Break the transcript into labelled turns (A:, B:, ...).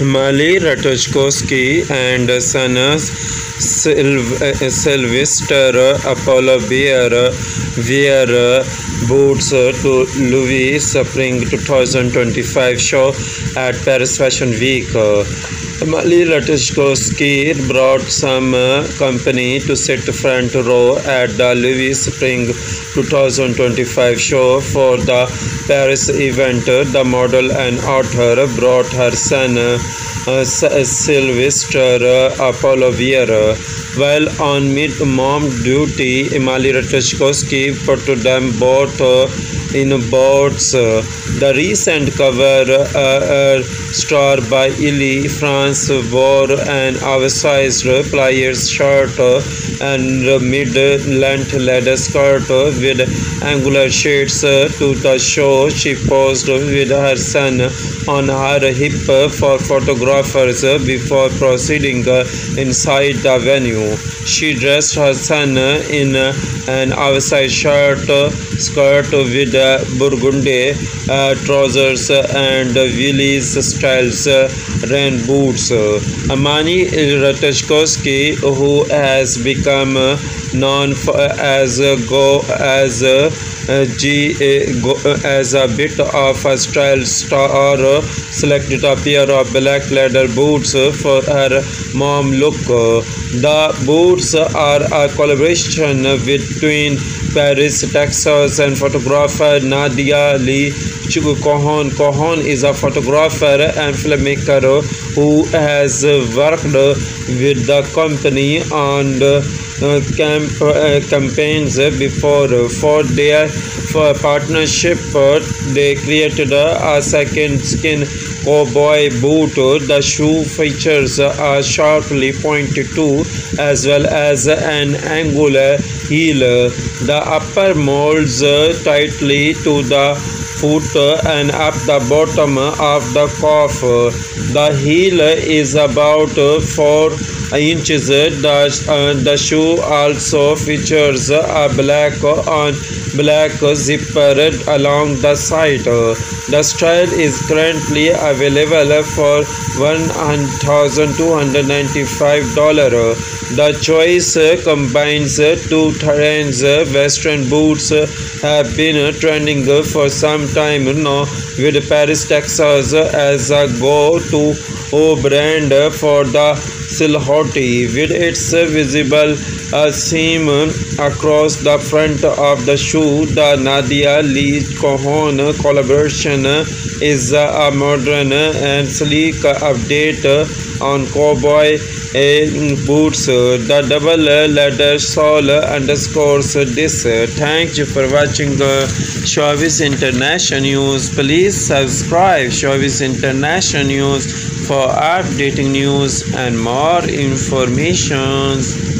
A: Mali Ratajkowski and son Sylvester Apollo Bear wear boots to Loewe Spring 2025 show at Paris Fashion Week. Emily Ratajkowski brought some company to sit front row at the Loewe Spring 2025 show for the Paris event. The model and author brought her son uh, Sylvester Apollo Vieira. While on mid-mom duty, Emily Ratajkowski put them both in boats. Uh, the recent cover uh, uh star by Elle France wore an oversized pliers shirt uh, and mid-length leather skirt with angular shades to the show. She posed with her son on her hip for photographers before proceeding inside the venue. She dressed her son in an oversized shirt, skirt with burgundy uh, trousers uh, and Willys styles uh, rain boots. Emily Ratajkowski, who has become uh, known as go as G as a bit of a style star selected a pair of black leather boots for her mom look. The boots are a collaboration between Paris, Texas and photographer Nadia Lee Cohen. Cohen is a photographer and filmmaker who has worked with the company uh, camp, uh, campaigns uh, before. Uh, for their for partnership, uh, they created a second skin cowboy boot. The shoe features a sharply pointed toe as well as an angular heel. The upper molds tightly to the foot and up the bottom of the calf. The heel is about 4 inches. The, uh, the shoe also features a black on black zipper along the side. The style is currently available for $1,295. The choice combines two trends. Western boots have been trending for some time now, with Paris, Texas uh, as a go-to brand for the silhouette, with its visible uh, seam across the front of the shoe. The Nadia Lee Cohen collaboration is a modern and sleek update on cowboy boots. The double leather sole underscores this. Thank you for watching Showbiz International News. Please subscribe Showbiz International News for updating news and more information.